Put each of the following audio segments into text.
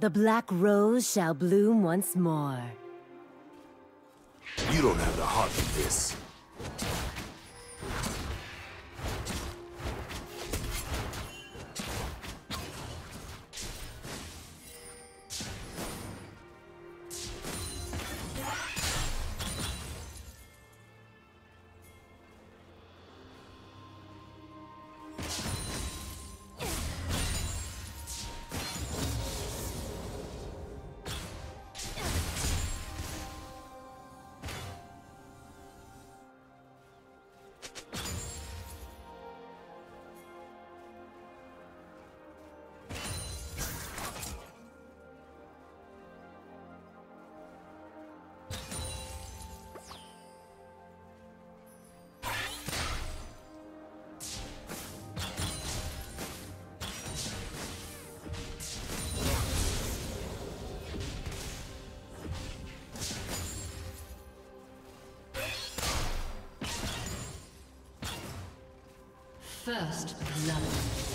The black rose shall bloom once more. You don't have the heart for this. First blood.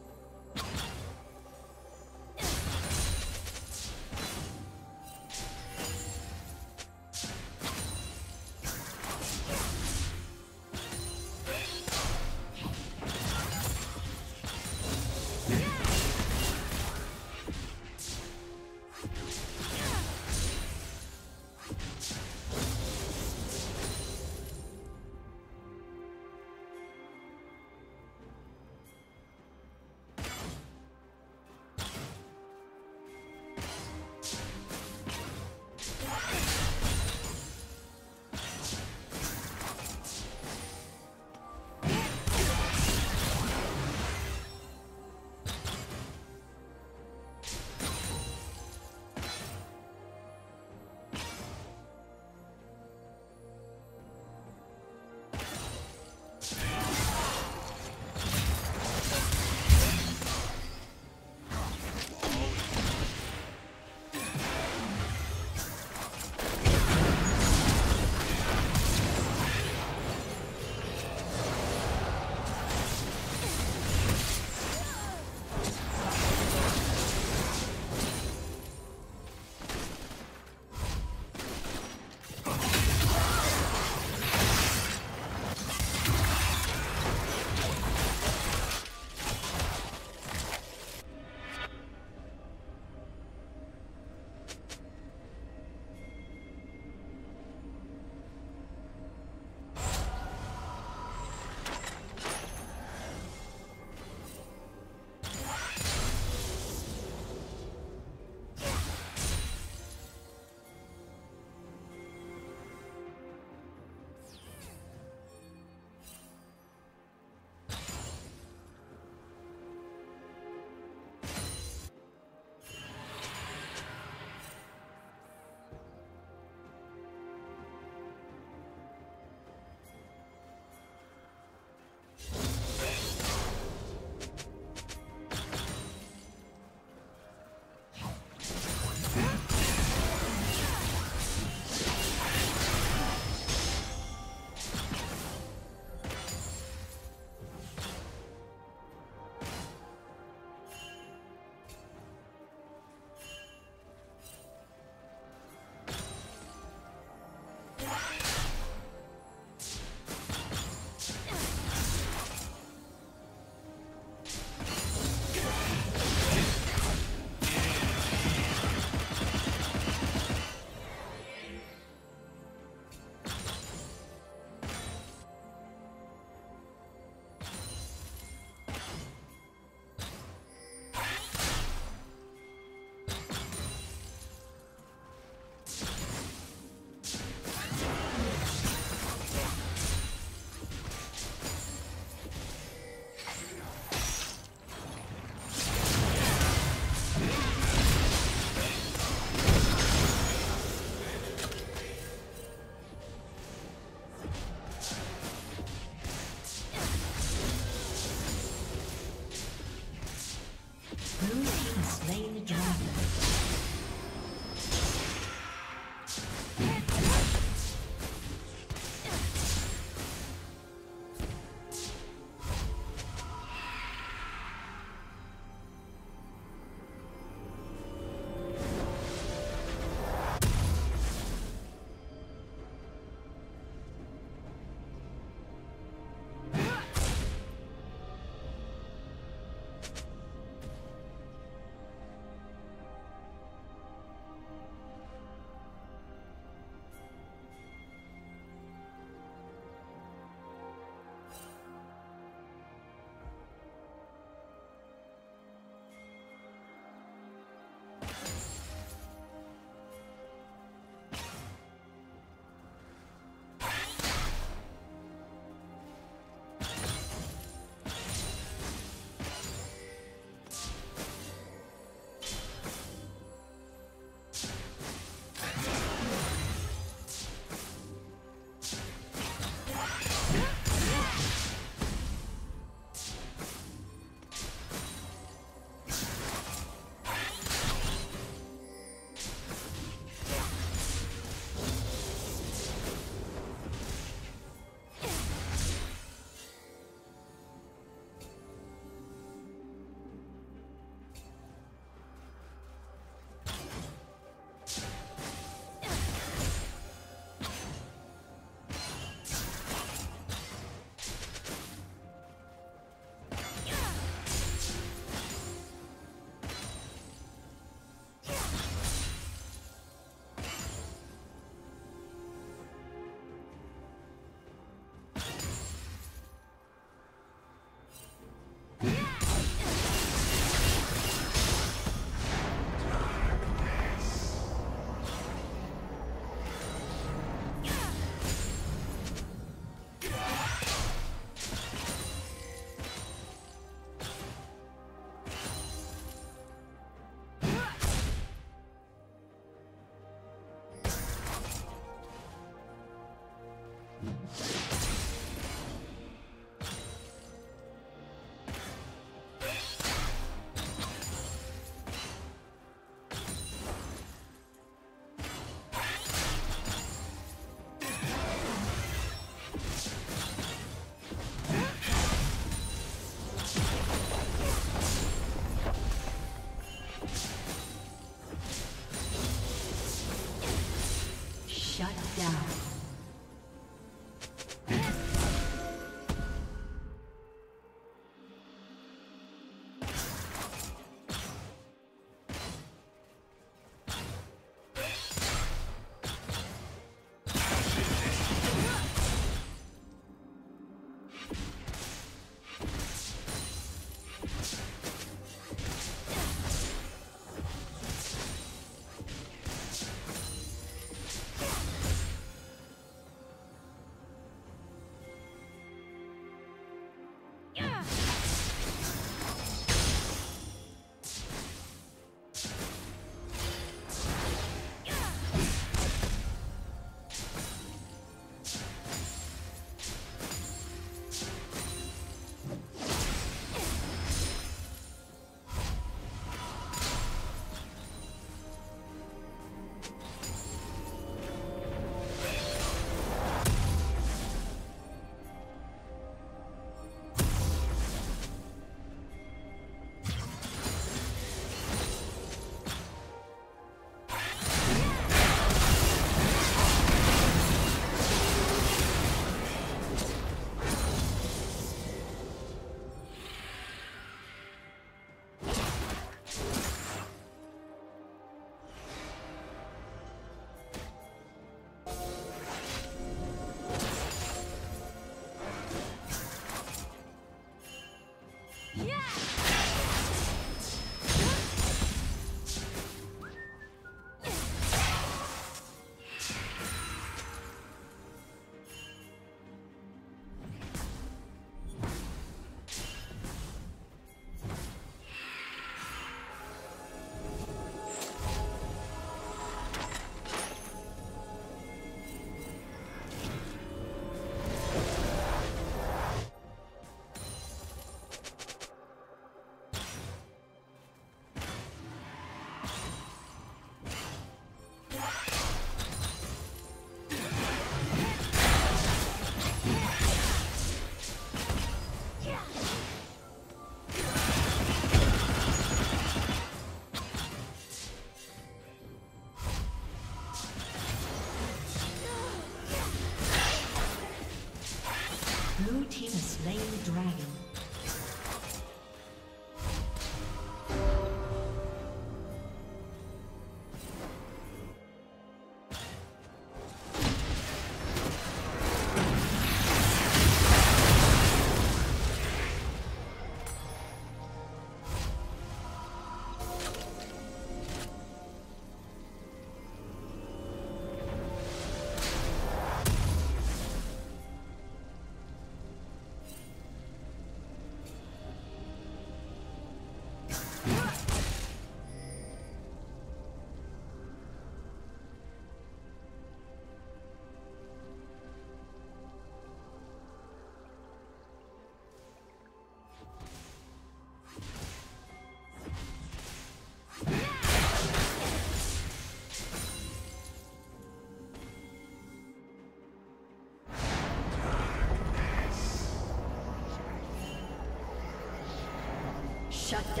Shut down.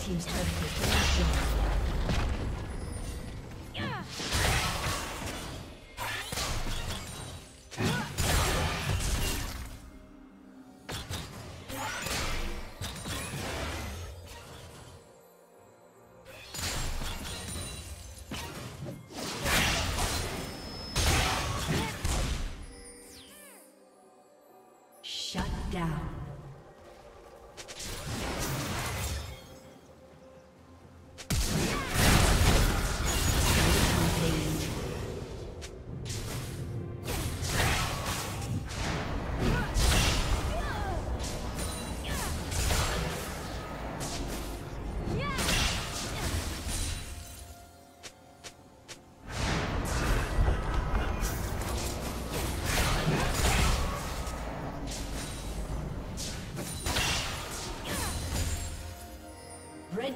Team's turret has been Shut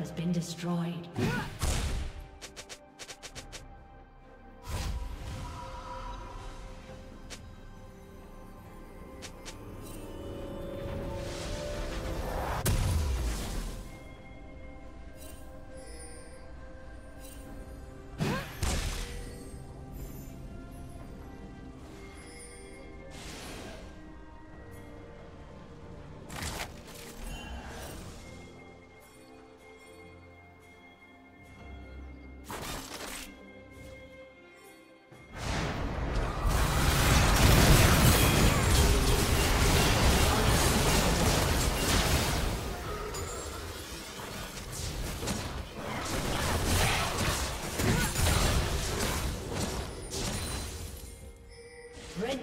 Has been destroyed.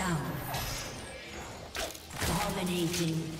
Down. Dominating.